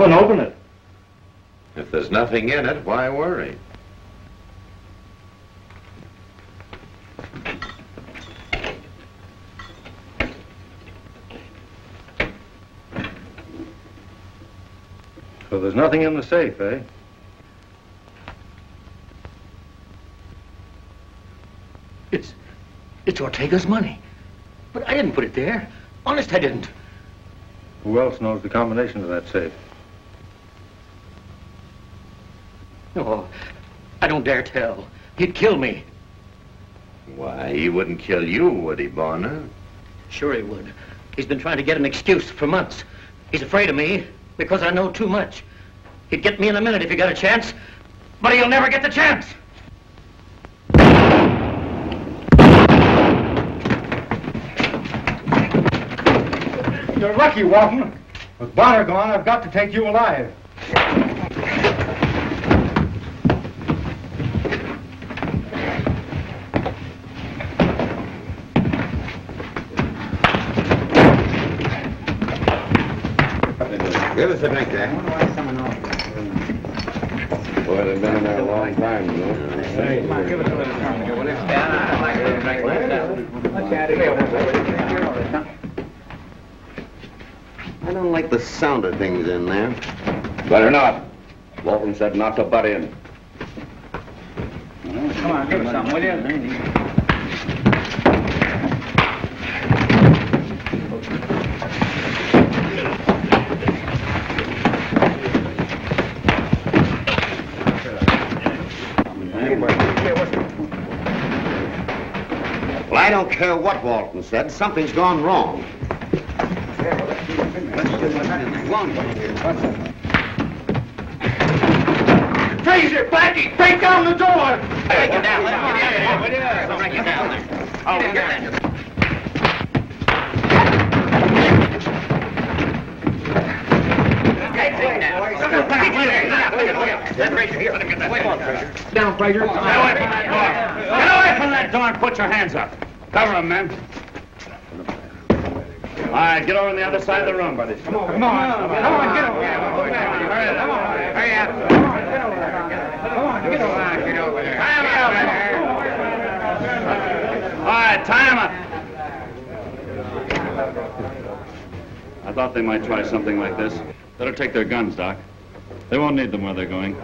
Come on, open it. If there's nothing in it, why worry? So there's nothing in the safe, eh? It's, it's Ortega's money. But I didn't put it there. Honest, I didn't. Who else knows the combination to that safe? No, I don't dare tell. He'd kill me. Why, he wouldn't kill you, would he, Bonner? Sure he would. He's been trying to get an excuse for months. He's afraid of me because I know too much. He'd get me in a minute if he got a chance, but he'll never get the chance. You're lucky, Walton. With Bonner gone, I've got to take you alive. Give us a drink, Jack. Boy, they've been in there a long time, you know. Come on, give it a little time. What is that? I don't like the sound of things in there. Better not. Walton said not to butt in. Come on, give us some, will you? Well, I don't care what Walton said. Something's gone wrong. Fraser, Blackie, break down the door! Break it down. Break it down there. Oh, get that. Down, Fraser. Get away from that door Get away from that and put your hands up. Cover him, men. All right, get over on the other side of the room, buddy. Come on, come on. Come on, get over there. Hurry up. Come on, Hurry up. Come on, get over there. Come on, get over there. Get over there. All right, tie him up. I thought they might try something like this. Better take their guns, Doc. They won't need them where they're going.